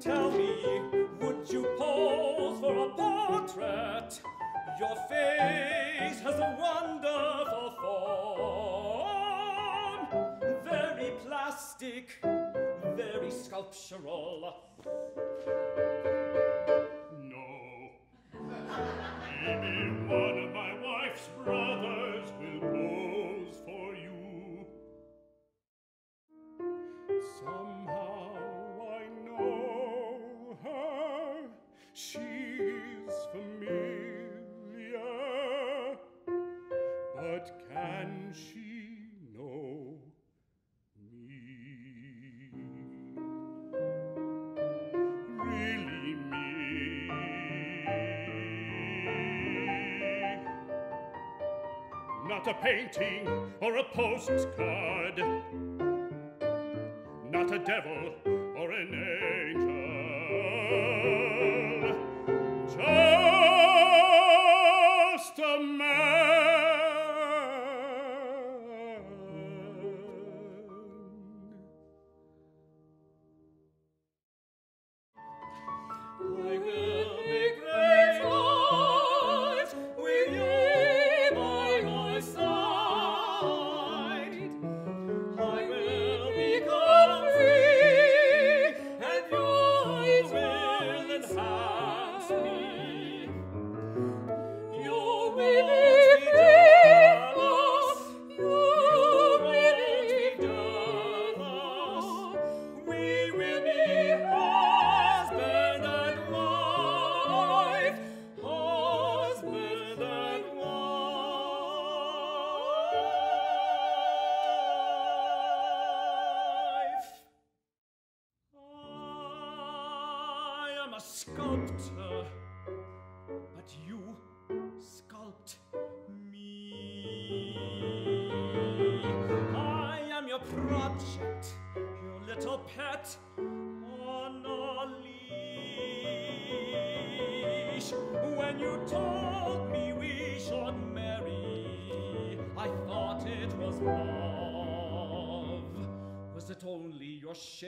Tell me, would you pose for a portrait? Your face has a wonderful form, very plastic, very sculptural. No, maybe one of my wife's brothers can she know me? Really me? Not a painting or a postcard, not a devil or an angel. and. a sculptor, but you sculpt me. I am your project, your little pet on a leash. When you told me we should marry, I thought it was wrong it only your shame?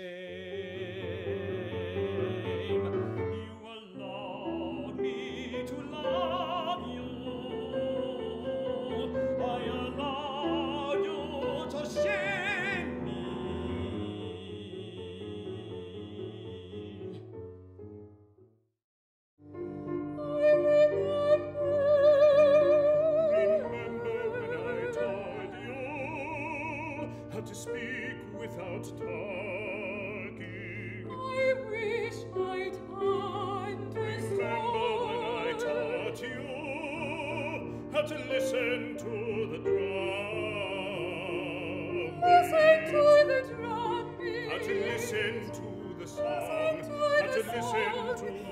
that listen to the drum. Listen to the drum beat. That listen to the song. To listen to